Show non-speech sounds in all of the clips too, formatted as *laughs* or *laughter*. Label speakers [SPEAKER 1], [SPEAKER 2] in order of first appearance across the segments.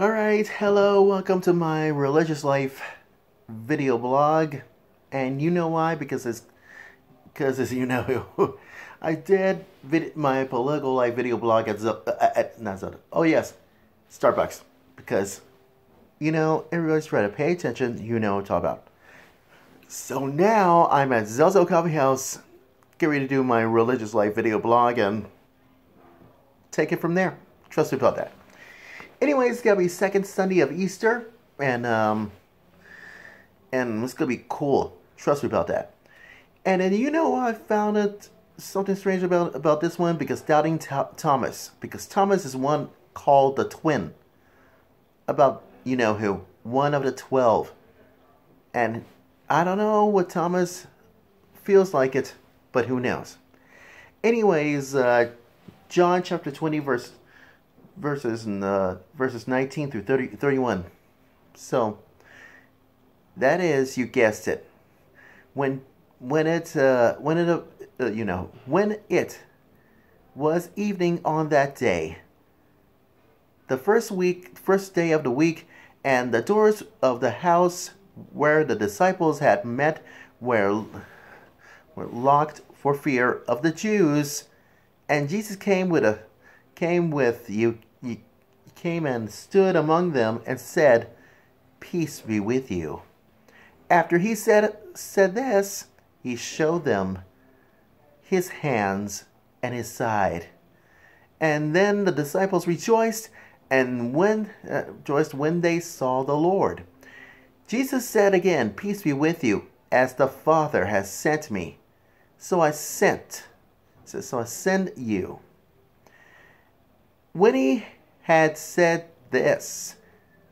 [SPEAKER 1] Alright, hello, welcome to my religious life video blog. And you know why? Because because as you know, *laughs* I did vid- my political life video blog at, Z- uh, at not Zelda. Oh yes, Starbucks. Because, you know, everybody's trying to pay attention, you know what I'm about. So now I'm at Zelzo Coffee House, get ready to do my religious life video blog and take it from there. Trust me about that. Anyways, it's gonna be second Sunday of Easter, and um, and it's gonna be cool. Trust me about that. And then you know I found it something strange about about this one because doubting Thomas, because Thomas is one called the twin. About you know who, one of the twelve, and I don't know what Thomas feels like it, but who knows. Anyways, uh, John chapter 20 verse verses in, uh, verses 19 through 30, 31. So that is you guessed it. When when it uh, when it uh, you know, when it was evening on that day, the first week first day of the week and the doors of the house where the disciples had met were, were locked for fear of the Jews. And Jesus came with a came with you came and stood among them and said, Peace be with you. After he said said this, he showed them his hands and his side. And then the disciples rejoiced and when uh, rejoiced when they saw the Lord. Jesus said again, Peace be with you, as the Father has sent me. So I sent, so I send you. When he had said this,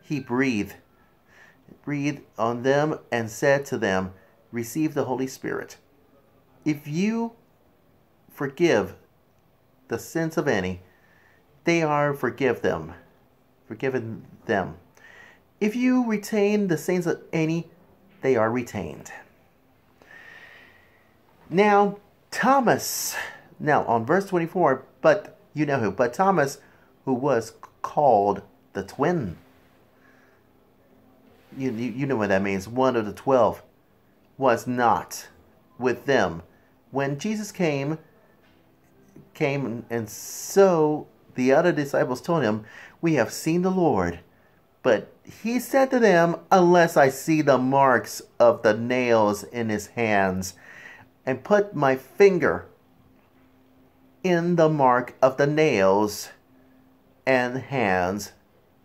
[SPEAKER 1] he breathed, breathed on them and said to them, Receive the Holy Spirit. If you forgive the sins of any, they are forgive them, forgiven them. If you retain the sins of any, they are retained. Now, Thomas, now on verse 24, but you know who, but Thomas, who was called the twin. You, you, you know what that means. One of the twelve was not with them when Jesus came. Came and so the other disciples told him, "We have seen the Lord." But he said to them, Unless I see the marks of the nails in his hands, and put my finger in the mark of the nails and hands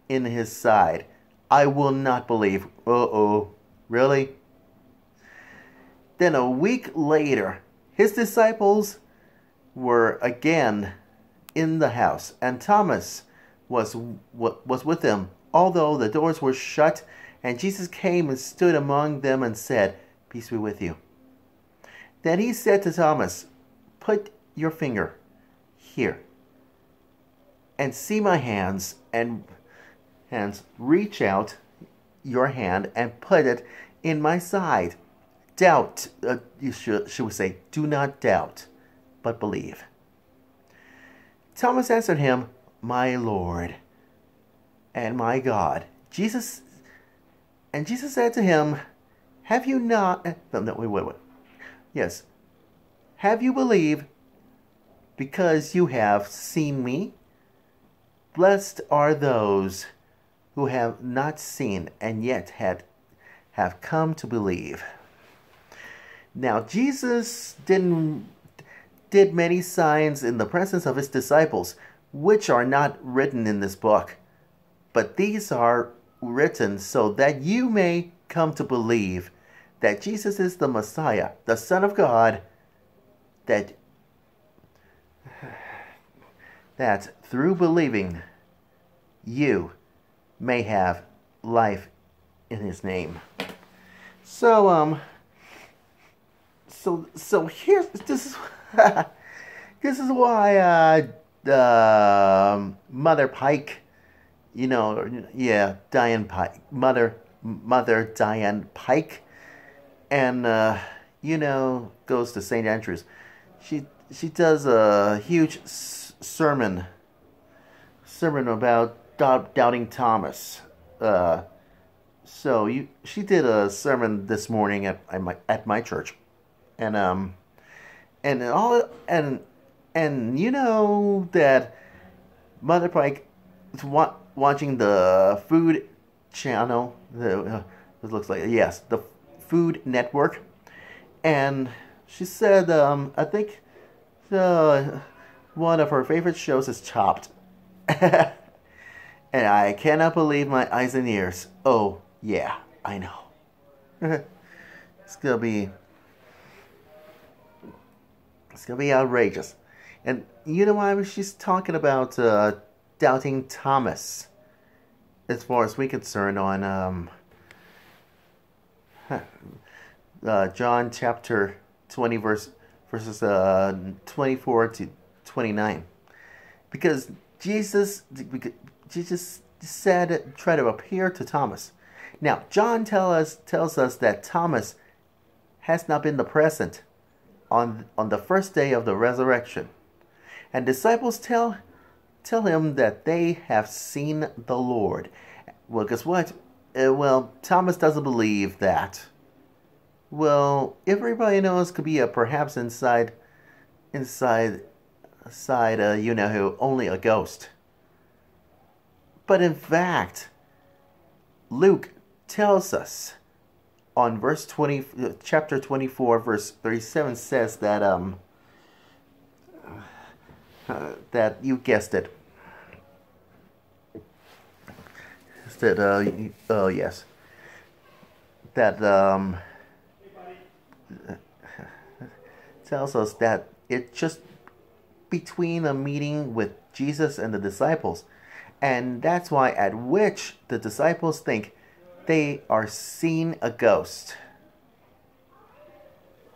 [SPEAKER 1] in his side, I will not believe. Uh oh, really? Then a week later, his disciples were again in the house, and Thomas was, was with them although the doors were shut, and Jesus came and stood among them and said, Peace be with you. Then he said to Thomas, Put your finger here and see my hands and hands. Reach out your hand and put it in my side. Doubt, uh, you should, should say, do not doubt, but believe. Thomas answered him, My Lord and my God. Jesus, and Jesus said to him, Have you not, no, no, wait, wait, wait. Yes. Have you believed because you have seen me? Blessed are those who have not seen and yet had have come to believe. Now Jesus didn't did many signs in the presence of his disciples, which are not written in this book but these are written so that you may come to believe that Jesus is the Messiah, the Son of God, that that through believing you may have life in his name. So um so so here's this is *laughs* this is why uh, uh Mother Pike you know, yeah, Diane Pike, Mother, Mother Diane Pike, and uh, you know, goes to St. Andrews. She she does a huge sermon sermon about doubting Thomas. Uh, so you, she did a sermon this morning at, at my at my church, and um, and all and and you know that Mother Pike is wa- watching the Food Channel. The uh, it looks like yes, the Food Network, and she said um, I think the one of her favorite shows is Chopped. *laughs* and I cannot believe my eyes and ears. Oh, yeah, I know. *laughs* it's gonna be it's gonna be outrageous. And you know why she's talking about uh, doubting Thomas, as far as we're concerned, on um, *laughs* uh, John chapter twenty, verse verses uh, twenty four to twenty nine, because Jesus Jesus said try to appear to Thomas. Now John tell us tells us that Thomas has not been the present on on the first day of the resurrection. And disciples tell tell him that they have seen the Lord. Well, guess what? Uh, well, Thomas doesn't believe that. Well, everybody knows could be a perhaps inside inside side uh, you know who only a ghost. But in fact, Luke tells us on verse 20 uh, chapter 24 verse 37 says that um uh, *sighs* that you guessed it that uh oh yes that um *laughs* tells us that it just between a meeting with Jesus and the disciples and that's why at which the disciples think they are seeing a ghost.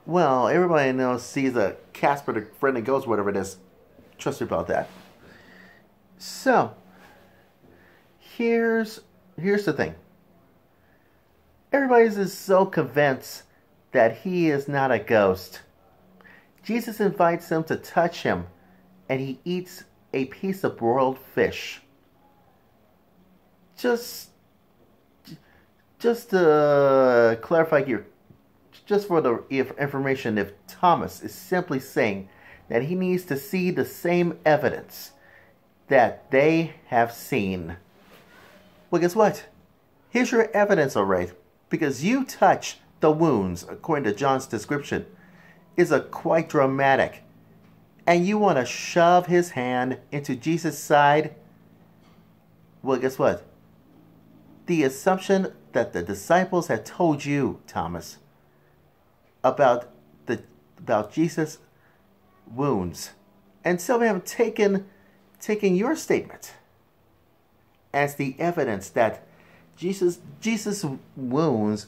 [SPEAKER 1] Well, everybody knows sees a Casper the friendly ghost, whatever it is. Trust me about that. So, here's here's the thing. Everybody's is so convinced that he is not a ghost. Jesus invites them to touch him, and he eats a piece of broiled fish. Just just to clarify here, just for the information, if Thomas is simply saying that he needs to see the same evidence that they have seen, well, guess what? Here's your evidence, alright, because you touch the wounds, according to John's description, is a quite dramatic. And you want to shove his hand into Jesus' side? Well, guess what? The assumption that the disciples had told you, Thomas, about the about Jesus' wounds, and so some have taken taken your statement as the evidence that Jesus Jesus' wounds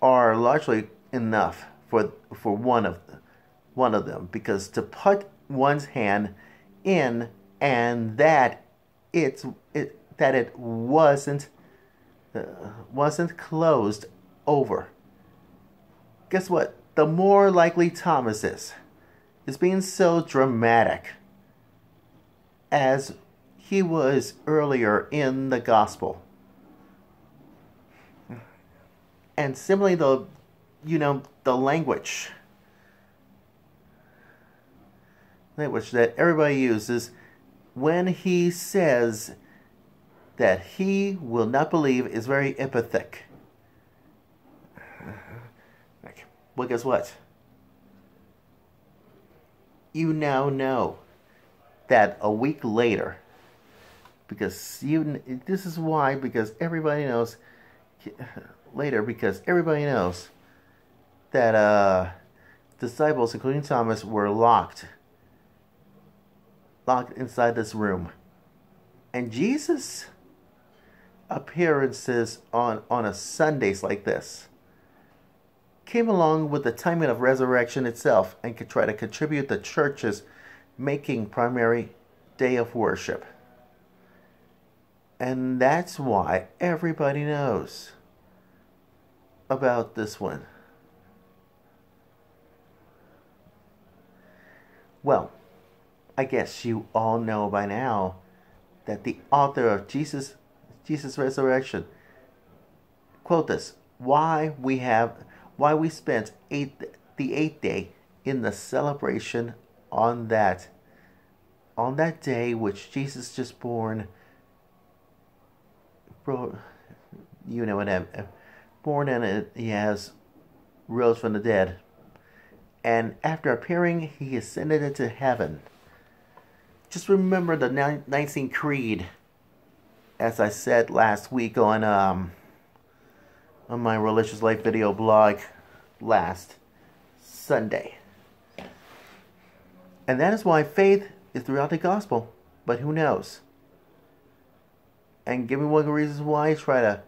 [SPEAKER 1] are largely enough for for one of one of them because to put one's hand in and that it's it that it wasn't uh, wasn't closed over. Guess what? The more likely Thomas is, is being so dramatic as he was earlier in the gospel. And similarly, the, you know, the language, language that everybody uses when he says that he will not believe is very empathic. Well, guess what? You now know that a week later, because you, this is why, because everybody knows, later, because everybody knows that uh, disciples, including Thomas, were locked, locked inside this room. And Jesus appearances on, on a Sundays like this came along with the timing of resurrection itself and could try to contribute the church's making primary day of worship. And that's why everybody knows about this one. Well, I guess you all know by now that the author of Jesus Jesus resurrection quote this why we have why we spent eight the eighth day in the celebration on that on that day which Jesus just born bro you know what I'm born and he has rose from the dead. And after appearing he ascended into heaven just remember the Nicene Creed as I said last week on um on my religious life video blog last Sunday. And that is why faith is throughout the gospel. But who knows? And give me one of the reasons why I try to.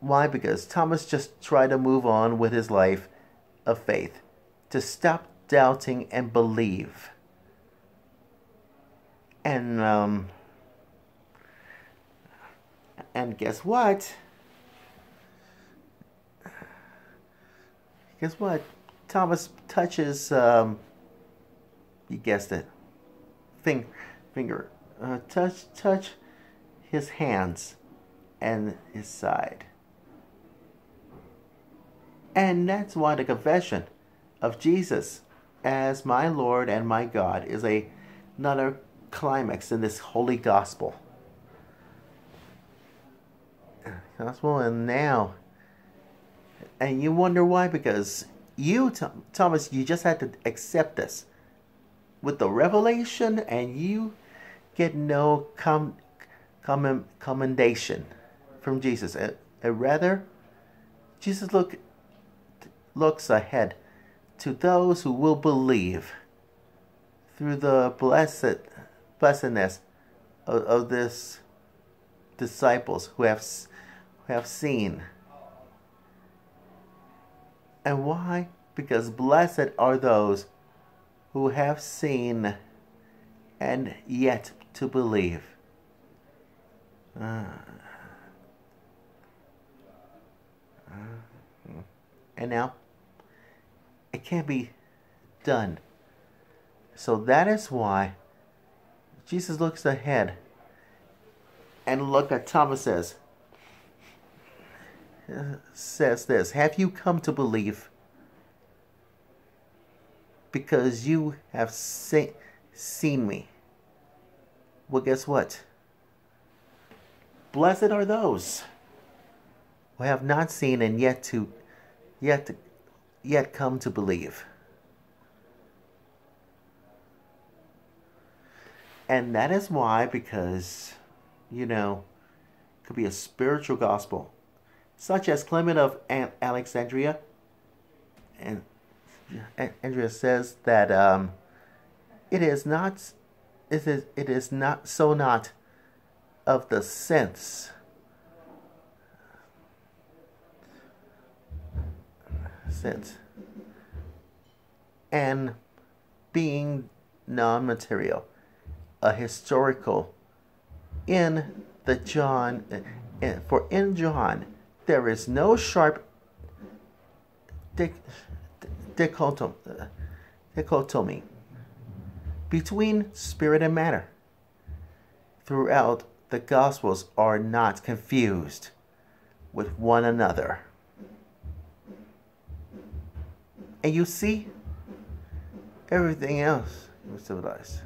[SPEAKER 1] Why? Because Thomas just tried to move on with his life of faith. To stop doubting and believe. And, um. And guess what? Guess what? Thomas touches, um, you guessed it, finger, finger, uh, touch, touch his hands and his side. And that's why the confession of Jesus as my Lord and my God is a another climax in this holy gospel. Gospel, and now and you wonder why? Because you thomas you just had to accept this. With the revelation and you get no com, com commendation from jesus. And, and rather jesus look looks ahead to those who will believe through the blessed blessedness of, of this disciples who have who have seen and why? Because blessed are those who have seen and yet to believe. Uh, and now, it can't be done. So that is why Jesus looks ahead and look at Thomas says, says this Have you come to believe because you have se- seen me? Well, guess what? Blessed are those who have not seen and yet to yet to, yet come to believe. And that is why, because, you know, it could be a spiritual gospel such as Clement of Alexandria. And Andrea says that um, it is not it is it is not so not of the sense. Sense. And being non-material a historical in the John eh, for in John there is no sharp eh, dichotomy between spirit and matter. Throughout, the Gospels are not confused with one another. And you see, everything else was civilized.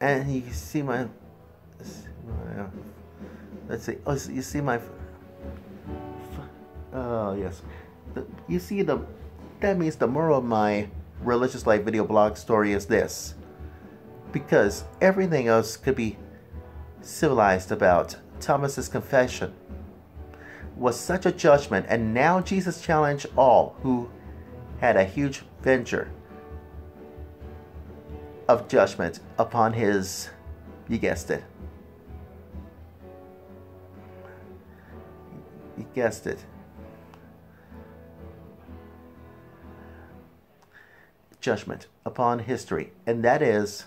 [SPEAKER 1] And you see my, let's see, oh, you see my Oh, yes. You see, the that means the moral of my religious life video blog story is this. Because everything else could be civilized about Thomas's confession was such a judgment, and now Jesus challenged all who had a huge venture of judgment upon his, you guessed it. You guessed it. judgment upon history, and that is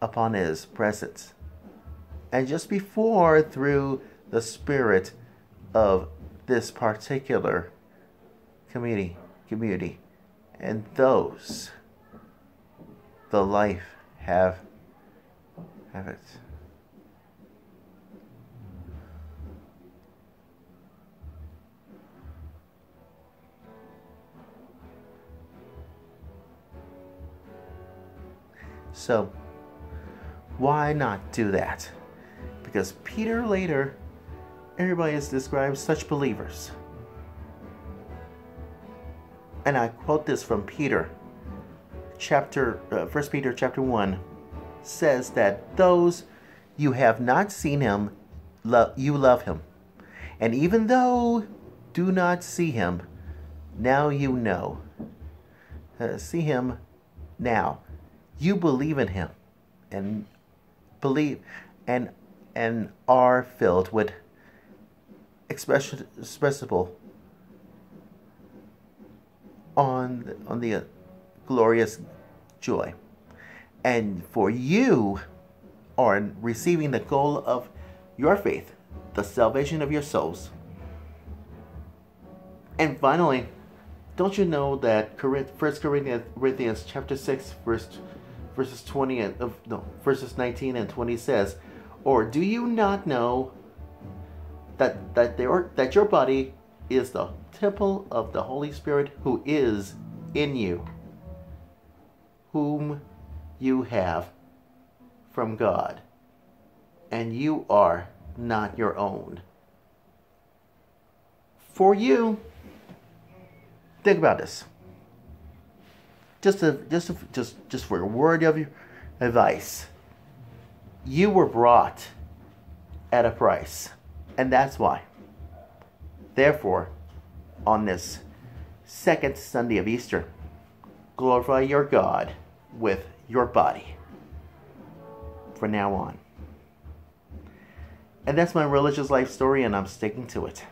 [SPEAKER 1] upon his presence. And just before, through the spirit of this particular community, community, and those the life have have it. So, why not do that? Because Peter later, everybody is described such believers. And I quote this from Peter, chapter uh, 1 Peter chapter 1 says that those you have not seen him, lo- you love him. And even though do not see him, now you know. Uh, see him now you believe in him and believe and and are filled with expression expressible on on the glorious joy. And for you are receiving the goal of your faith the salvation of your souls. And finally don't you know that First Corinthians chapter 6 verse verses 20 and no verses 19 and 20 says or do you not know that that there that your body is the temple of the holy spirit who is in you whom you have from god and you are not your own for you think about this just a, just a, just just for a word of your advice. You were brought at a price, and that's why. Therefore, on this second Sunday of Easter, glorify your God with your body from now on. And that's my religious life story, and I'm sticking to it.